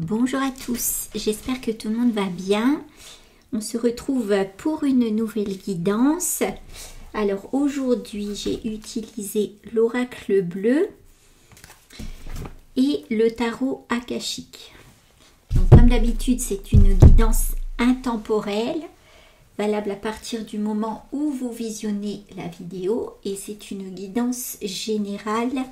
Bonjour à tous, j'espère que tout le monde va bien. On se retrouve pour une nouvelle guidance. Alors aujourd'hui j'ai utilisé l'oracle bleu et le tarot akashique. Donc comme d'habitude c'est une guidance intemporelle valable à partir du moment où vous visionnez la vidéo et c'est une guidance générale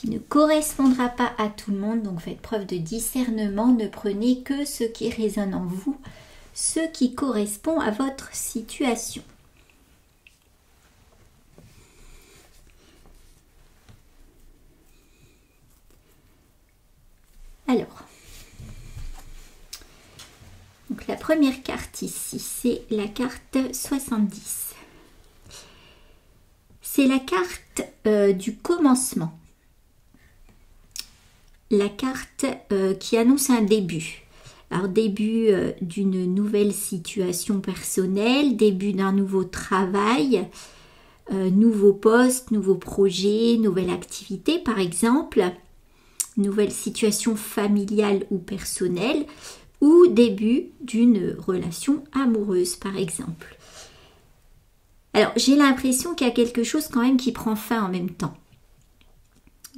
qui ne correspondra pas à tout le monde. Donc faites preuve de discernement, ne prenez que ce qui résonne en vous, ce qui correspond à votre situation. Alors, donc la première carte ici, c'est la carte 70. C'est la carte euh, du commencement la carte euh, qui annonce un début. Alors début euh, d'une nouvelle situation personnelle, début d'un nouveau travail, euh, nouveau poste, nouveau projet, nouvelle activité par exemple, nouvelle situation familiale ou personnelle, ou début d'une relation amoureuse par exemple. Alors j'ai l'impression qu'il y a quelque chose quand même qui prend fin en même temps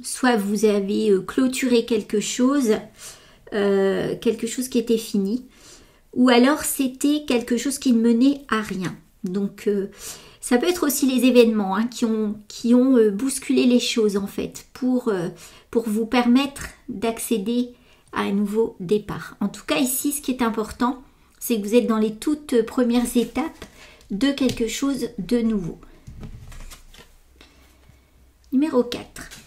soit vous avez euh, clôturé quelque chose, euh, quelque chose qui était fini, ou alors c'était quelque chose qui ne menait à rien. Donc euh, ça peut être aussi les événements hein, qui ont, bousculé les choses en fait pour, pour vous permettre d'accéder à un nouveau départ. En tout cas ici ce qui est important c'est que vous êtes dans les toutes premières étapes de quelque chose de nouveau. Numéro 4.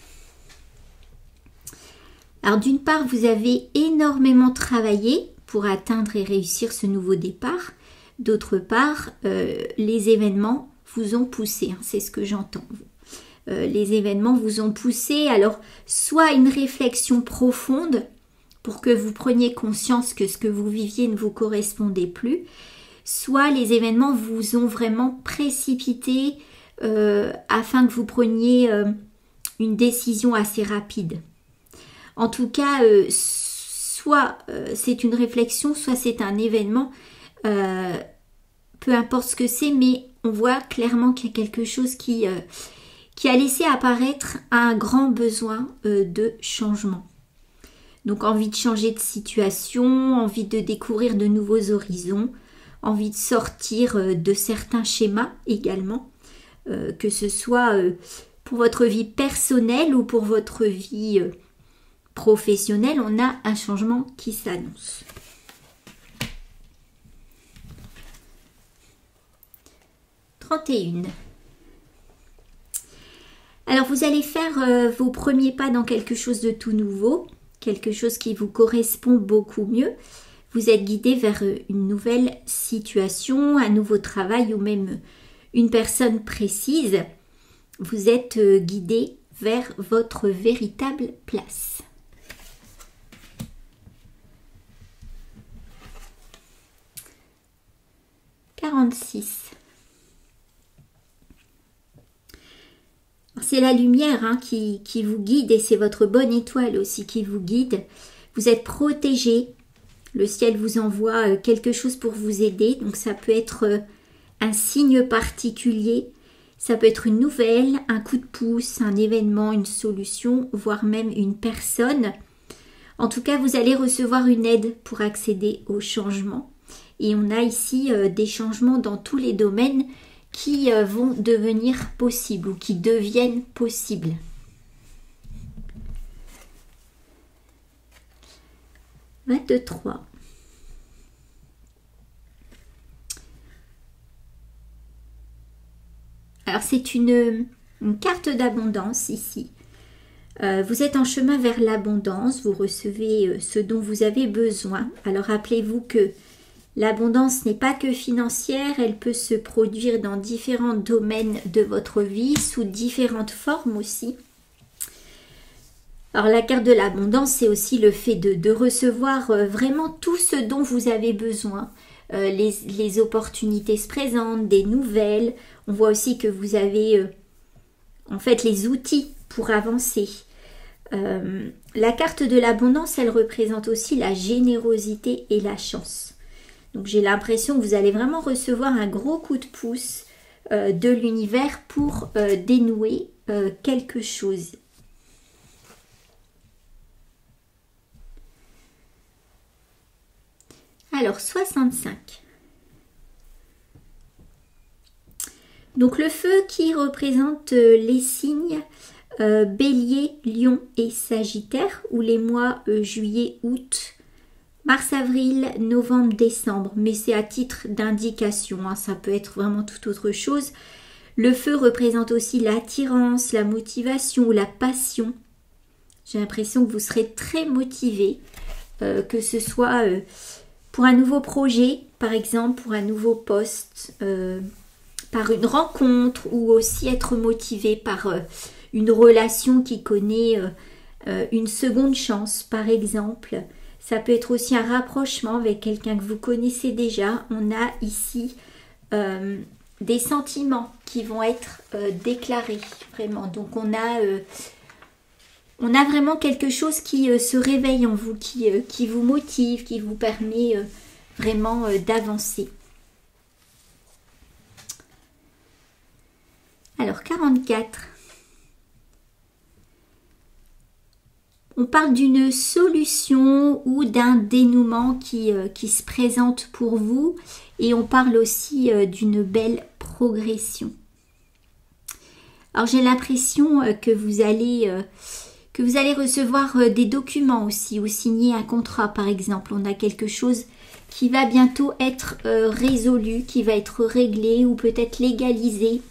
Alors d'une part, vous avez énormément travaillé pour atteindre et réussir ce nouveau départ. D'autre part, euh, les événements vous ont poussé, hein, c'est ce que j'entends. Euh, les événements vous ont poussé, alors soit une réflexion profonde pour que vous preniez conscience que ce que vous viviez ne vous correspondait plus, soit les événements vous ont vraiment précipité euh, afin que vous preniez une décision assez rapide. En tout cas, euh, soit euh, c'est une réflexion, soit c'est un événement, euh, peu importe ce que c'est, mais on voit clairement qu'il y a quelque chose qui, qui a laissé apparaître un grand besoin de changement. Donc envie de changer de situation, envie de découvrir de nouveaux horizons, envie de sortir de certains schémas également, que ce soit pour votre vie personnelle ou pour votre vie professionnel, on a un changement qui s'annonce. « 31. Alors vous allez faire euh, vos premiers pas dans quelque chose de tout nouveau, quelque chose qui vous correspond beaucoup mieux. Vous êtes guidé vers euh, une nouvelle situation, un nouveau travail ou même une personne précise. Vous êtes euh, guidé vers votre véritable place. 46. C'est la lumière hein, qui, vous guide et c'est votre bonne étoile aussi qui vous guide. Vous êtes protégé. Le ciel vous envoie euh, quelque chose pour vous aider. Donc ça peut être euh, un signe particulier. Ça peut être une nouvelle, un coup de pouce, un événement, une solution, voire même une personne. En tout cas, vous allez recevoir une aide pour accéder au changement. Et on a ici euh, des changements dans tous les domaines qui euh, vont devenir possibles ou qui deviennent possibles. « 23. Alors c'est une, carte d'abondance ici. Euh, vous êtes en chemin vers l'abondance, vous recevez ce dont vous avez besoin. Alors rappelez-vous que L'abondance n'est pas que financière, elle peut se produire dans différents domaines de votre vie, sous différentes formes aussi. Alors la carte de l'abondance, c'est aussi le fait de, recevoir euh, vraiment tout ce dont vous avez besoin. Euh, les, opportunités se présentent, des nouvelles. On voit aussi que vous avez euh, en fait les outils pour avancer. La carte de l'abondance, elle représente aussi la générosité et la chance. Donc j'ai l'impression que vous allez vraiment recevoir un gros coup de pouce euh, de l'univers pour euh, dénouer quelque chose. Alors 65. Donc le feu qui représente les signes euh, bélier, Lion et Sagittaire, ou les mois euh, juillet, août, mars, avril, novembre, décembre. Mais c'est à titre d'indication, hein, ça peut être vraiment tout autre chose. Le feu représente aussi l'attirance, la motivation ou la passion. J'ai l'impression que vous serez très motivé, euh, que ce soit pour un nouveau projet, par exemple, pour un nouveau poste, par une rencontre ou aussi être motivé par une relation qui connaît euh, euh, une seconde chance, par exemple. Ça peut être aussi un rapprochement avec quelqu'un que vous connaissez déjà. On a ici euh, des sentiments qui vont être déclarés, vraiment. Donc on a, on a vraiment quelque chose qui se réveille en vous, qui, qui vous motive, qui vous permet vraiment d'avancer. Alors 44. On parle d'une solution ou d'un dénouement qui, euh, qui, se présente pour vous et on parle aussi euh, d'une belle progression. Alors j'ai l'impression euh, que vous allez recevoir des documents aussi ou signer un contrat par exemple. On a quelque chose qui va bientôt être résolu, qui va être réglé ou peut-être légalisé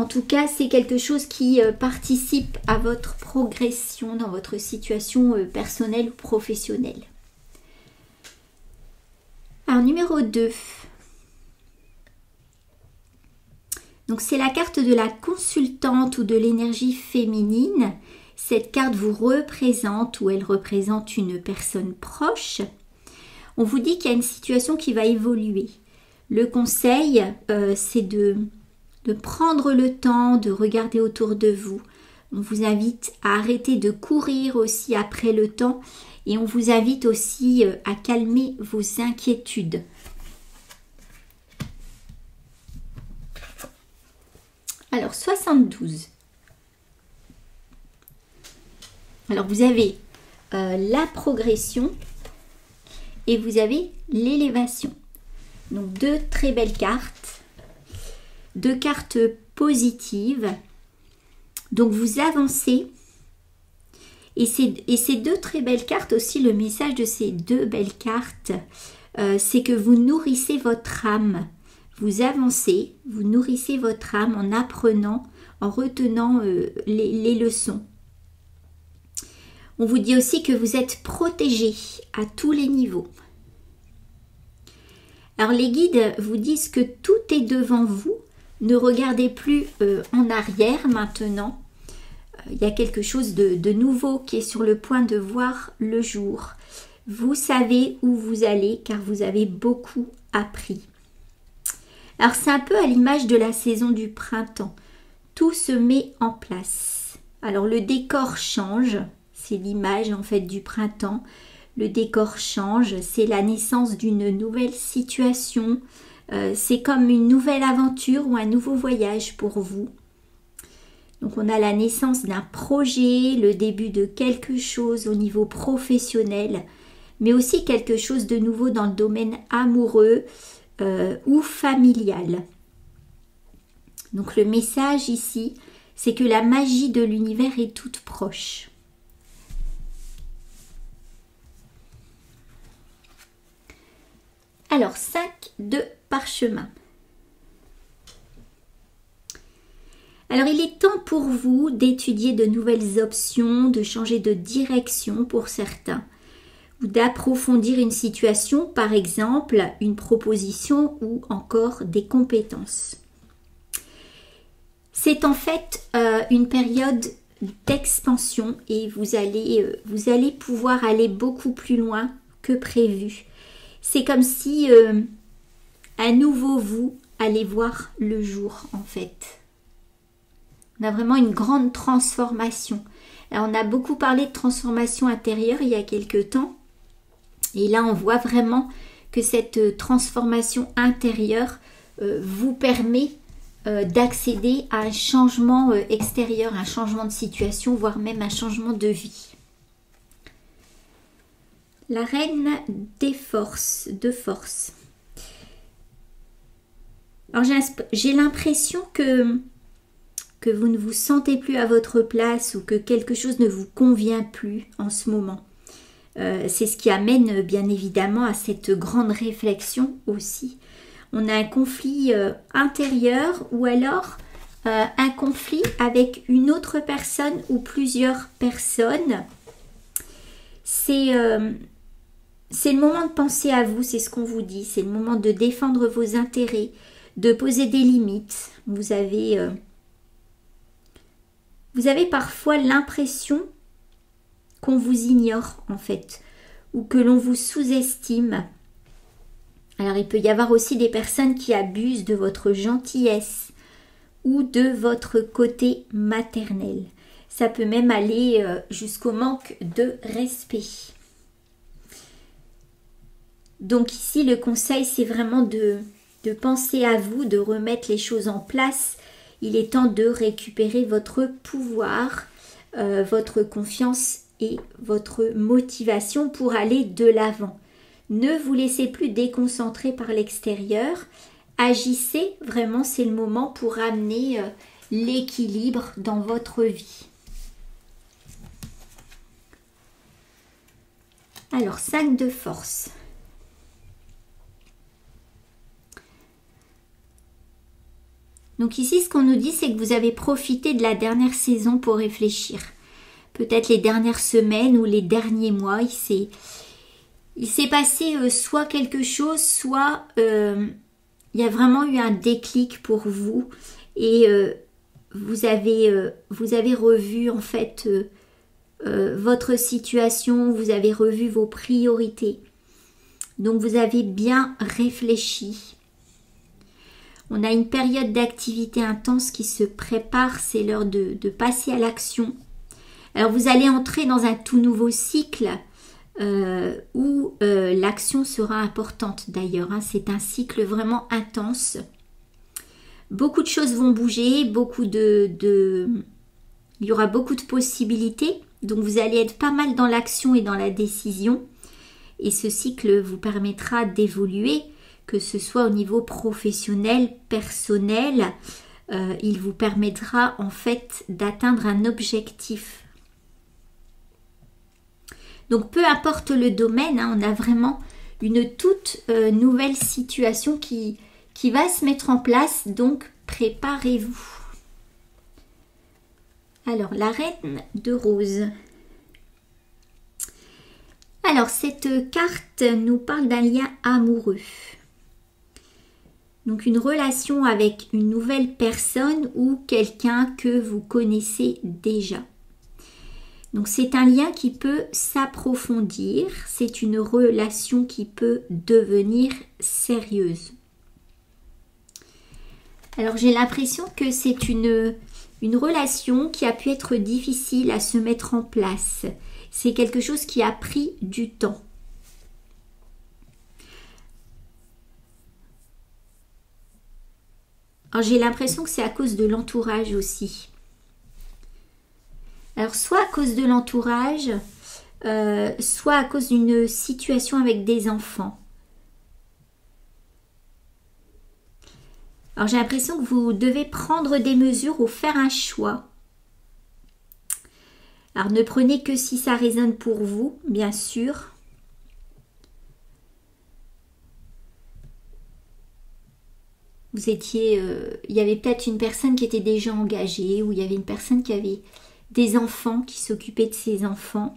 en tout cas, c'est quelque chose qui euh, participe à votre progression dans votre situation euh, personnelle ou professionnelle. Alors, numéro 2. Donc, c'est la carte de la consultante ou de l'énergie féminine. Cette carte vous représente ou elle représente une personne proche. On vous dit qu'il y a une situation qui va évoluer. Le conseil, euh, c'est de de prendre le temps de regarder autour de vous. On vous invite à arrêter de courir aussi après le temps et on vous invite aussi euh, à calmer vos inquiétudes. Alors 72. Alors vous avez euh, la progression et vous avez l'élévation. Donc deux très belles cartes deux cartes positives. Donc vous avancez. Et ces, deux très belles cartes aussi, le message de ces deux belles cartes, euh, c'est que vous nourrissez votre âme. Vous avancez, vous nourrissez votre âme en apprenant, en retenant euh, les, les leçons. On vous dit aussi que vous êtes protégé à tous les niveaux. Alors les guides vous disent que tout est devant vous ne regardez plus euh, en arrière maintenant. Euh, il y a quelque chose de, nouveau qui est sur le point de voir le jour. Vous savez où vous allez car vous avez beaucoup appris. Alors c'est un peu à l'image de la saison du printemps. Tout se met en place. Alors le décor change, c'est l'image en fait du printemps. Le décor change, c'est la naissance d'une nouvelle situation, euh, c'est comme une nouvelle aventure ou un nouveau voyage pour vous. Donc on a la naissance d'un projet, le début de quelque chose au niveau professionnel, mais aussi quelque chose de nouveau dans le domaine amoureux euh, ou familial. Donc le message ici, c'est que la magie de l'univers est toute proche. Alors 5 de parchemin. Alors il est temps pour vous d'étudier de nouvelles options, de changer de direction pour certains, ou d'approfondir une situation, par exemple une proposition ou encore des compétences. C'est en fait euh, une période d'expansion et vous allez, euh, vous allez pouvoir aller beaucoup plus loin que prévu. C'est comme si euh, à nouveau vous allez voir le jour en fait. On a vraiment une grande transformation. on a beaucoup parlé de transformation intérieure il y a quelque temps. Et là, on voit vraiment que cette transformation intérieure euh, vous permet euh, d'accéder à un changement euh, extérieur, un changement de situation, voire même un changement de vie. La reine des forces, de force. Alors j'ai l'impression que, que vous ne vous sentez plus à votre place ou que quelque chose ne vous convient plus en ce moment. Euh, c'est ce qui amène bien évidemment à cette grande réflexion aussi. On a un conflit euh, intérieur ou alors euh, un conflit avec une autre personne ou plusieurs personnes. C'est c'est le moment de penser à vous, c'est ce qu'on vous dit, c'est le moment de défendre vos intérêts, de poser des limites. Vous avez, euh, vous avez parfois l'impression qu'on vous ignore en fait, ou que l'on vous sous-estime. Alors il peut y avoir aussi des personnes qui abusent de votre gentillesse ou de votre côté maternel. Ça peut même aller euh, jusqu'au manque de respect. Donc ici, le conseil, c'est vraiment de, de penser à vous, de remettre les choses en place. Il est temps de récupérer votre pouvoir, euh, votre confiance et votre motivation pour aller de l'avant. Ne vous laissez plus déconcentrer par l'extérieur. Agissez, vraiment c'est le moment pour amener euh, l'équilibre dans votre vie. Alors 5 de force. Donc ici, ce qu'on nous dit, c'est que vous avez profité de la dernière saison pour réfléchir. Peut-être les dernières semaines ou les derniers mois, il s'est, passé euh, soit quelque chose, soit euh, il y a vraiment eu un déclic pour vous et euh, vous, avez, vous avez revu en fait votre situation, vous avez revu vos priorités. Donc vous avez bien réfléchi on a une période d'activité intense qui se prépare, c'est l'heure de, passer à l'action. Alors vous allez entrer dans un tout nouveau cycle euh, où euh, l'action sera importante d'ailleurs. Hein. C'est un cycle vraiment intense. Beaucoup de choses vont bouger, beaucoup de, de... il y aura beaucoup de possibilités. Donc vous allez être pas mal dans l'action et dans la décision. Et ce cycle vous permettra d'évoluer que ce soit au niveau professionnel, personnel, euh, il vous permettra en fait d'atteindre un objectif. Donc peu importe le domaine, hein, on a vraiment une toute euh, nouvelle situation qui, qui va se mettre en place, donc préparez-vous. Alors la reine de rose. Alors cette carte nous parle d'un lien amoureux. Donc une relation avec une nouvelle personne ou quelqu'un que vous connaissez déjà. Donc c'est un lien qui peut s'approfondir, c'est une relation qui peut devenir sérieuse. Alors j'ai l'impression que c'est une, une relation qui a pu être difficile à se mettre en place. C'est quelque chose qui a pris du temps. J'ai l'impression que c'est à cause de l'entourage aussi. Alors soit à cause de l'entourage, euh, soit à cause d'une situation avec des enfants. Alors j'ai l'impression que vous devez prendre des mesures ou faire un choix. Alors ne prenez que si ça résonne pour vous, bien sûr. Vous étiez, euh, il y avait peut-être une personne qui était déjà engagée, ou il y avait une personne qui avait des enfants, qui s'occupait de ses enfants.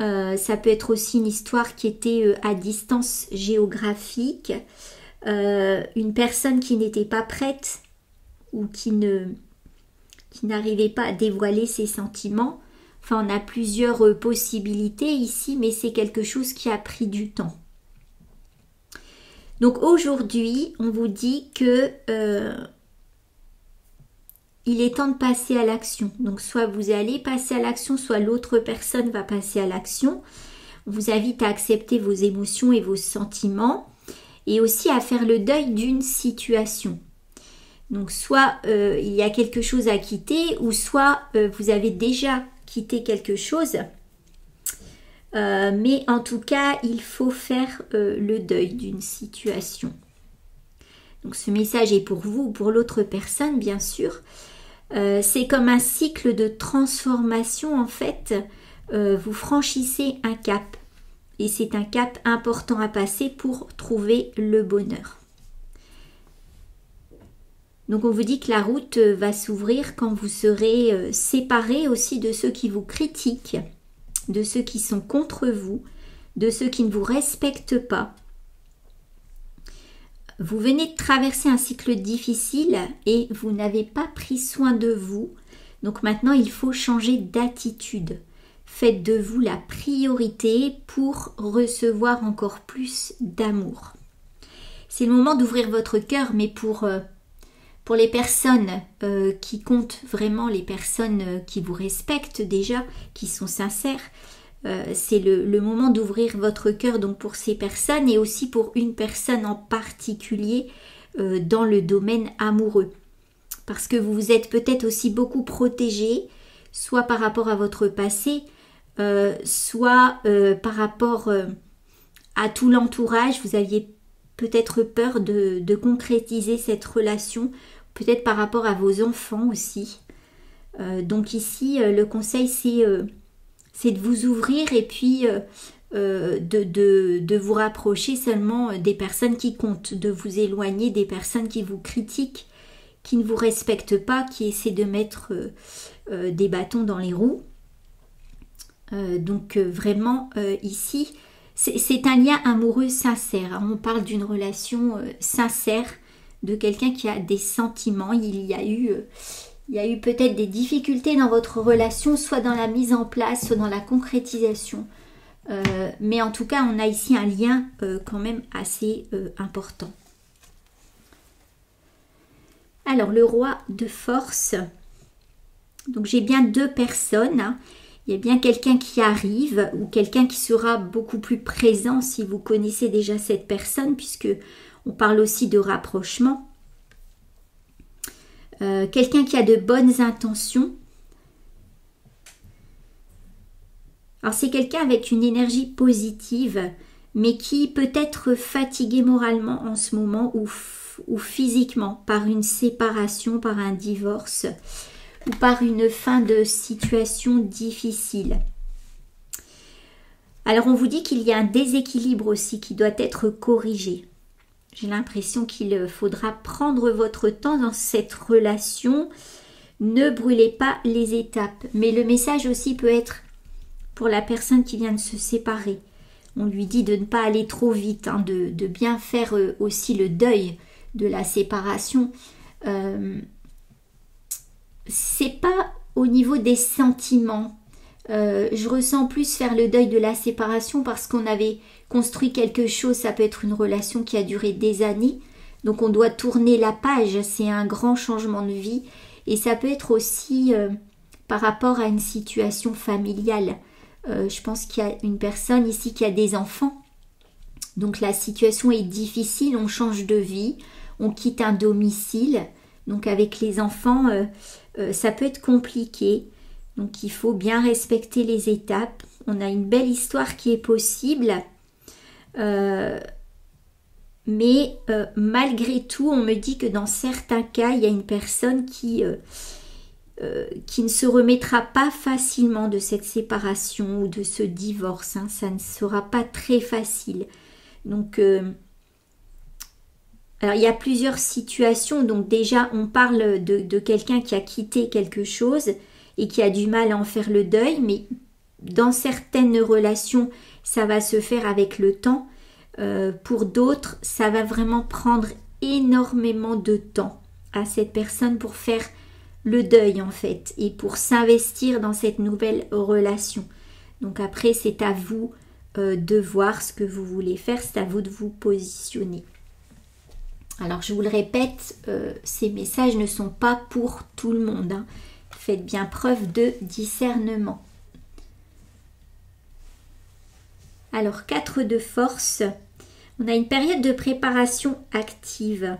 Euh, ça peut être aussi une histoire qui était euh, à distance géographique, une personne qui n'était pas prête ou qui ne qui n'arrivait pas à dévoiler ses sentiments. Enfin, on a plusieurs possibilités ici, mais c'est quelque chose qui a pris du temps. Donc aujourd'hui, on vous dit que euh, il est temps de passer à l'action. Donc soit vous allez passer à l'action, soit l'autre personne va passer à l'action. On vous invite à accepter vos émotions et vos sentiments et aussi à faire le deuil d'une situation. Donc soit euh, il y a quelque chose à quitter ou soit euh, vous avez déjà quitté quelque chose. Euh, mais en tout cas, il faut faire le deuil d'une situation. Donc ce message est pour vous ou pour l'autre personne, bien sûr. c'est comme un cycle de transformation en fait. vous franchissez un cap. Et c'est un cap important à passer pour trouver le bonheur. Donc on vous dit que la route euh, va s'ouvrir quand vous serez euh, séparés aussi de ceux qui vous critiquent, de ceux qui sont contre vous, de ceux qui ne vous respectent pas. Vous venez de traverser un cycle difficile et vous n'avez pas pris soin de vous. Donc maintenant il faut changer d'attitude. Faites de vous la priorité pour recevoir encore plus d'amour. C'est le moment d'ouvrir votre cœur, mais pour euh, pour les personnes euh, qui comptent vraiment, les personnes euh, qui vous respectent déjà, qui sont sincères, euh, c'est le, moment d'ouvrir votre cœur donc pour ces personnes et aussi pour une personne en particulier dans le domaine amoureux. Parce que vous vous êtes peut-être aussi beaucoup protégé, soit par rapport à votre passé, soit par rapport à tout l'entourage. Vous aviez peut-être peur de concrétiser cette relation peut-être par rapport à vos enfants aussi. Euh, donc ici, euh, le conseil, c'est euh, de vous ouvrir et puis de, de, vous rapprocher seulement des personnes qui comptent, de vous éloigner des personnes qui vous critiquent, qui ne vous respectent pas, qui essaient de mettre des bâtons dans les roues. donc vraiment, ici, c'est un lien amoureux sincère. On parle d'une relation sincère de quelqu'un qui a des sentiments. Il y a eu, euh, il y a eu peut-être des difficultés dans votre relation, soit dans la mise en place, soit dans la concrétisation. Euh, mais en tout cas, on a ici un lien euh, quand même assez important. Alors, le roi de force. Donc, j'ai bien deux personnes. Hein. Il y a bien quelqu'un qui arrive ou quelqu'un qui sera beaucoup plus présent si vous connaissez déjà cette personne, puisque on parle aussi de rapprochement. Euh, quelqu'un qui a de bonnes intentions. Alors c'est quelqu'un avec une énergie positive, mais qui peut être fatigué moralement en ce moment ou, ou physiquement par une séparation, par un divorce ou par une fin de situation difficile. Alors on vous dit qu'il y a un déséquilibre aussi qui doit être corrigé. J'ai l'impression qu'il faudra prendre votre temps dans cette relation. Ne brûlez pas les étapes. Mais le message aussi peut être pour la personne qui vient de se séparer. On lui dit de ne pas aller trop vite, hein, de, bien faire euh, aussi le deuil de la séparation. Euh, c'est pas au niveau des sentiments. Euh, je ressens plus faire le deuil de la séparation parce qu'on avait construit quelque chose, ça peut être une relation qui a duré des années. Donc on doit tourner la page, c'est un grand changement de vie. Et ça peut être aussi euh, par rapport à une situation familiale. Euh, je pense qu'il y a une personne ici qui a des enfants. Donc la situation est difficile, on change de vie, on quitte un domicile. Donc avec les enfants, ça peut être compliqué. Donc il faut bien respecter les étapes. On a une belle histoire qui est possible. Euh, mais euh, malgré tout, on me dit que dans certains cas, il y a une personne qui, euh, ne se remettra pas facilement de cette séparation ou de ce divorce. Hein. Ça ne sera pas très facile. Donc, alors il y a plusieurs situations. Donc déjà, on parle de quelqu'un qui a quitté quelque chose et qui a du mal à en faire le deuil, mais dans certaines relations, ça va se faire avec le temps. Euh, pour d'autres, ça va vraiment prendre énormément de temps à cette personne pour faire le deuil en fait et pour s'investir dans cette nouvelle relation. Donc après, c'est à vous euh, de voir ce que vous voulez faire, c'est à vous de vous positionner. Alors je vous le répète, ces messages ne sont pas pour tout le monde. Hein. Faites bien preuve de discernement. Alors 4 de force, on a une période de préparation active.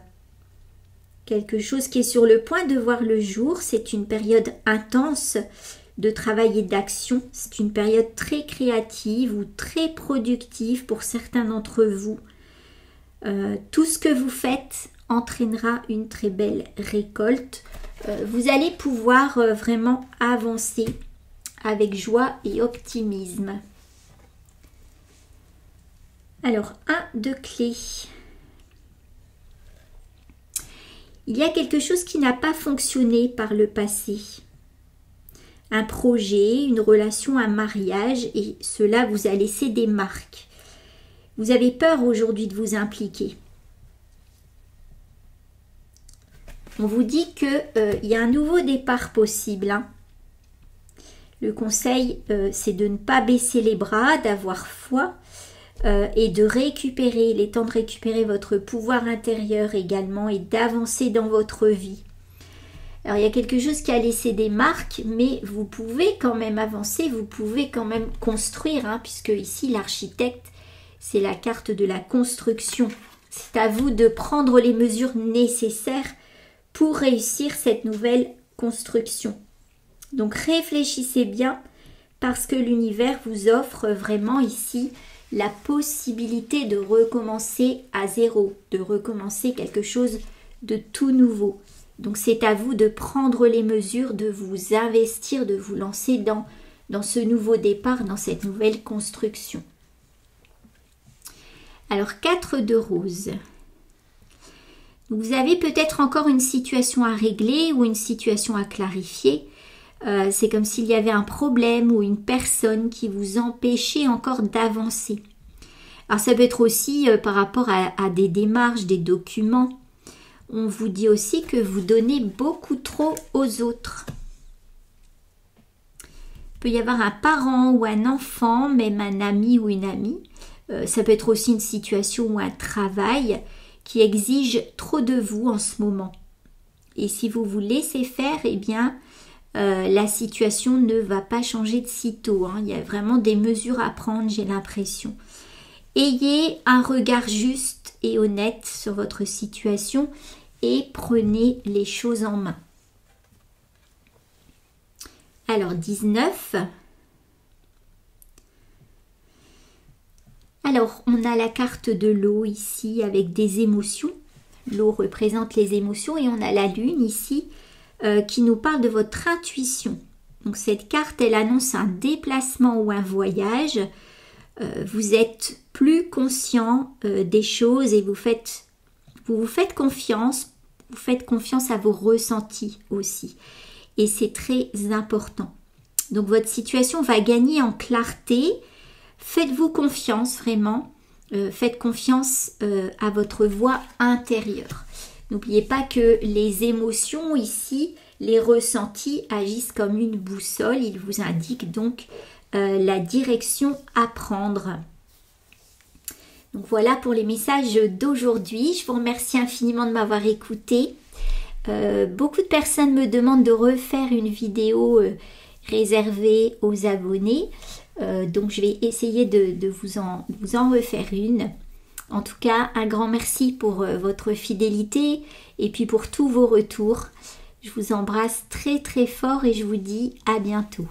Quelque chose qui est sur le point de voir le jour, c'est une période intense de travail et d'action. C'est une période très créative ou très productive pour certains d'entre vous. Euh, tout ce que vous faites entraînera une très belle récolte. Euh, vous allez pouvoir euh, vraiment avancer avec joie et optimisme. Alors, un de clés. Il y a quelque chose qui n'a pas fonctionné par le passé. Un projet, une relation, un mariage, et cela vous a laissé des marques. Vous avez peur aujourd'hui de vous impliquer. On vous dit qu'il euh, y a un nouveau départ possible. Hein. Le conseil, euh, c'est de ne pas baisser les bras, d'avoir foi, euh, et de récupérer, il est temps de récupérer votre pouvoir intérieur également et d'avancer dans votre vie. Alors il y a quelque chose qui a laissé des marques, mais vous pouvez quand même avancer, vous pouvez quand même construire, hein, puisque ici l'architecte, c'est la carte de la construction. C'est à vous de prendre les mesures nécessaires pour réussir cette nouvelle construction. Donc réfléchissez bien parce que l'univers vous offre vraiment ici la possibilité de recommencer à zéro, de recommencer quelque chose de tout nouveau. Donc c'est à vous de prendre les mesures, de vous investir, de vous lancer dans, dans ce nouveau départ, dans cette nouvelle construction. Alors 4 de rose. Vous avez peut-être encore une situation à régler ou une situation à clarifier. Euh, c'est comme s'il y avait un problème ou une personne qui vous empêchait encore d'avancer. Alors ça peut être aussi euh, par rapport à, des démarches, des documents. On vous dit aussi que vous donnez beaucoup trop aux autres. Il peut y avoir un parent ou un enfant, même un ami ou une amie. Euh, ça peut être aussi une situation ou un travail qui exige trop de vous en ce moment. Et si vous vous laissez faire, eh bien, euh, la situation ne va pas changer de sitôt. Hein. Il y a vraiment des mesures à prendre, j'ai l'impression. Ayez un regard juste et honnête sur votre situation et prenez les choses en main. Alors 19. Alors on a la carte de l'eau ici avec des émotions. L'eau représente les émotions et on a la lune ici euh, qui nous parle de votre intuition. Donc cette carte, elle annonce un déplacement ou un voyage. Euh, vous êtes plus conscient euh, des choses et vous faites, vous vous faites confiance, vous faites confiance à vos ressentis aussi. Et c'est très important. Donc votre situation va gagner en clarté. Faites-vous confiance vraiment. faites confiance à votre voix intérieure. N'oubliez pas que les émotions ici, les ressentis agissent comme une boussole. Ils vous indiquent donc euh, la direction à prendre. Donc voilà pour les messages d'aujourd'hui. Je vous remercie infiniment de m'avoir écouté. Euh, beaucoup de personnes me demandent de refaire une vidéo euh, réservée aux abonnés. Donc je vais essayer de, vous, en, vous en refaire une. En tout cas, un grand merci pour euh, votre fidélité et puis pour tous vos retours. Je vous embrasse très très fort et je vous dis à bientôt.